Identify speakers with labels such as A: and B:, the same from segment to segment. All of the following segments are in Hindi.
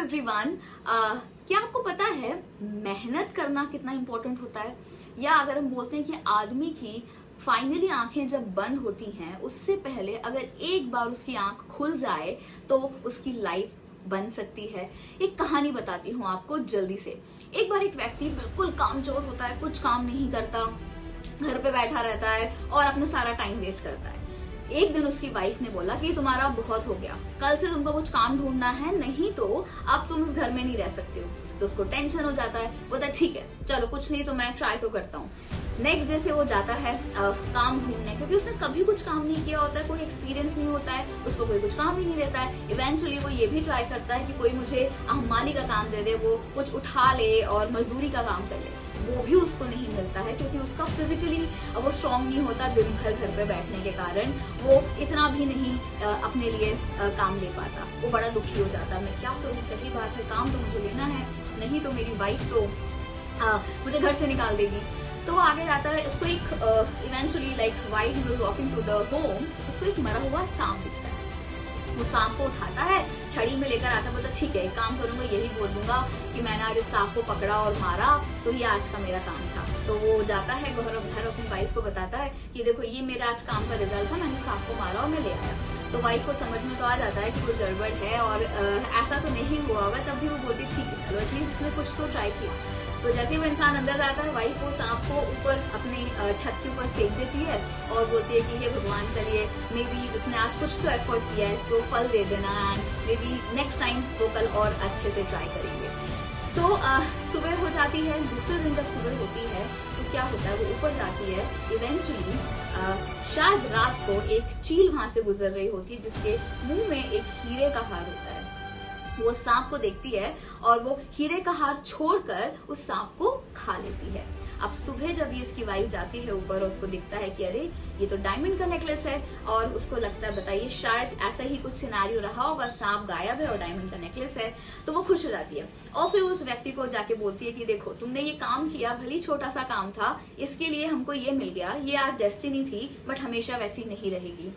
A: एवरीवन क्या आपको पता है, मेहनत करना कितना इम्पोर्टेंट होता है? या अगर हम बोलते हैं कि आदमी की फाइनली आँखें जब बंद होती हैं, उससे पहले अगर एक बार उसकी आँख खुल जाए तो उसकी लाइफ बन सकती है। एक कहानी बताती हूँ आपको जल्दी से। एक बार एक व्यक्ति बिल्कुल कामचोर होता है, कुछ काम नहीं करता, घर पे बैठा रहता है और अपना सारा टाइम वेस्ट करता है। एक दिन उसकी वाइफ ने बोला कि तुम्हारा बहुत हो गया। कल से तुमको कुछ काम ढूंढना है नहीं तो अब तुम इस घर में नहीं रह सकते हो। तो उसको टेंशन हो जाता है। बोलता ठीक है चलो कुछ नहीं तो मैं ट्राई तो करता हूँ। नेक्स्ट जैसे वो जाता है आ, काम ढूँढने क्योंकि उसने कभी कुछ काम नहीं किया होता है कोई एक्सपीरियंस नहीं होता है उसको कोई कुछ काम ही नहीं देता है। इवेंचुअली वो ये भी ट्राई करता है कि कोई मुझे माली का काम दे दे वो कुछ उठा ले और मजदूरी का काम कर ले। वो भी उसको नहीं मिलता है क्योंकि उसका फिजिकली वो स्ट्रांग नहीं होता दिन भर घर पे बैठने के कारण। वो इतना भी नहीं अपने लिए काम ले पाता। वो बड़ा दुखी हो जाता। मैं क्या करूँ? सही बात है काम तो मुझे लेना है नहीं तो मेरी वाइफ तो आ, मुझे घर से निकाल देगी। तो वो आगे जाता है उसको एक eventually like wife was walking to the home उसको एक मरा हुआ सांप दिखता है। वो सांप को उठाता है, छड़ी में लेकर आता है बोलता ठीक है, एक काम करूँगा, यही बोल दूँगा कि मैंने आज इस सांप को पकड़ा और मारा तो ये आज का मेरा काम था। तो वो जाता है, घर घर अपनी वाइफ को बताता है कि देखो, ये मेरा आज काम का रिज़ल्ट था, मैंने सांप को मारा और मैं ले आया। तो वाइफ को समझ में तो आ जाता है कि कुछ गड़बड़ है और ऐसा तो नहीं हुआ होगा, तब भी वो बोलती, ठीक है, चलो एटलीस्ट उसने कुछ तो ट्राई किया. तो जैसे वो इंसान अंदर जाता है वाइफ वो सांप को ऊपर अपनी छत के ऊपर फेंक देती है और बोलती है कि, हे भगवान, चलिए मे बी उसने आज कुछ तो एफर्ट किया है, इसको फल दे देना and maybe next time वो कल और अच्छे से ट्राई करेंगे. सो so, uh, सुबह हो जाती है दूसरे दिन जब सुबह होती है तो क्या होता है? वो ऊपर जाती है इवेंचुअली uh, शायद रात को एक चील वहाँ से गुजर रही होती है जिसके मुँह में एक हीरे का हार होता है। वो सांप को देखती है और वो हीरे का हार छोड़कर उस सांप को खा लेती है। अब सुबह जब ये इसकी वाइफ जाती है ऊपर उसको दिखता है कि अरे, ये तो डायमंड का नेकलेस है और उसको लगता है, बताइए, शायद ऐसा ही कुछ सिनारियो रहा होगा, सांप गायब है और डायमंड का नेकलेस है तो वो खुश हो जाती है। और फिर उस व्यक्ति को जाके बोलती है कि देखो, तुमने ये काम किया, भली छोटा सा काम था, इसके लिए हमको ये मिल गया, ये आज डेस्टिनी थी बट हमेशा वैसी नहीं रहेगी।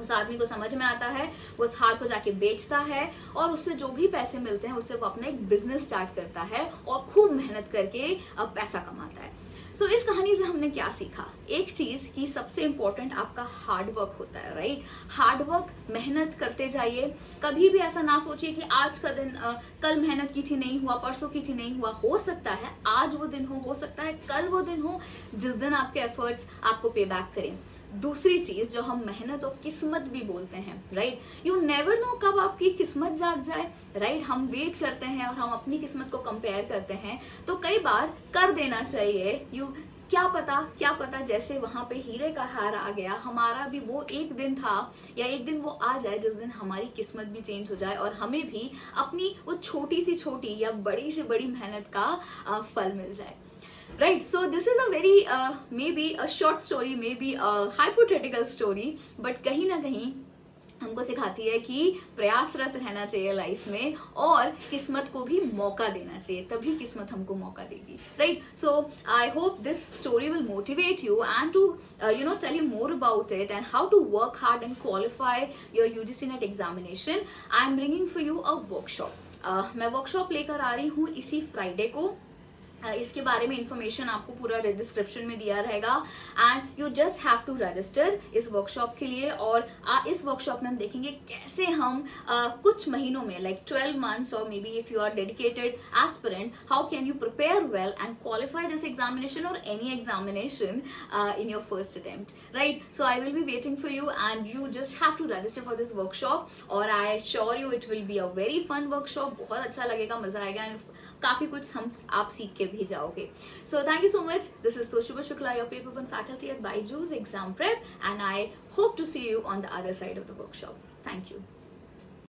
A: उस आदमी को समझ में आता है वो उस हार को जाके बेचता है और उससे जो भी पैसे मिलते हैं उससे वो अपना एक बिज़नेस स्टार्ट करता है और खूब मेहनत करके पैसा कमाता है। सो so, इस कहानी से हमने क्या सीखा? एक चीज़ कि सबसे इंपॉर्टेंट आपका हार्डवर्क होता है राइट हार्डवर्क मेहनत करते जाइए। कभी भी ऐसा ना सोचिए कि आज का दिन आ, कल मेहनत की थी नहीं हुआ परसों की थी नहीं हुआ। हो सकता है आज वो दिन हो हो सकता है कल वो दिन हो जिस दिन आपके एफर्ट्स आपको पे बैक करें। दूसरी चीज़ जो हम मेहनत और किस्मत भी बोलते हैं राइट यू नेवर नो कब आपकी किस्मत जाग जाए राइट हम वेट करते हैं और हम अपनी किस्मत को कंपेयर करते हैं। तो कई बार कर देना चाहिए। यू क्या पता क्या पता जैसे वहाँ पे हीरे का हार आ गया, हमारा भी वो एक दिन था या एक दिन वो आ जाए जिस दिन हमारी किस्मत भी चेंज हो जाए और हमें भी अपनी वो छोटी सी छोटी या बड़ी से बड़ी मेहनत का फल मिल जाए। Right so this is a very uh, maybe a short story maybe a hypothetical story but kahin na kahin हमको सिखाती है कि प्रयासरत रहना चाहिए लाइफ में और किस्मत को भी मौका देना चाहिए तभी किस्मत हमको मौका देगी। Right so I hope this story will motivate you and to you know tell you more about it and how to work hard and qualify your UGC NET examination I am bringing for you a workshop मैं वर्कशॉप लेकर आ रही हूँ इसी फ्राइडे को। इसके बारे में इंफॉर्मेशन आपको पूरा डिस्क्रिप्शन में दिया रहेगा। And you just have to register इस वर्कशॉप के लिए और आ, इस वर्कशॉप में हम देखेंगे कैसे हम आ, कुछ महीनों में लाइक ट्वेल्व मंथ्स और maybe if you are dedicated aspirant how can you prepare well and qualify this examination और any examination in your first attempt right so I will be waiting for you and you just have to register for this workshop और I sure you it will be a very fun workshop बहुत अच्छा लगेगा मज़ा आएगा. एंड काफ़ी कुछ हम आप सीख के भी जाओगे। So thank you so much this is तोशुभा Shukla your paper one faculty at Byju's exam prep and I hope to see you on the other side of the workshop thank you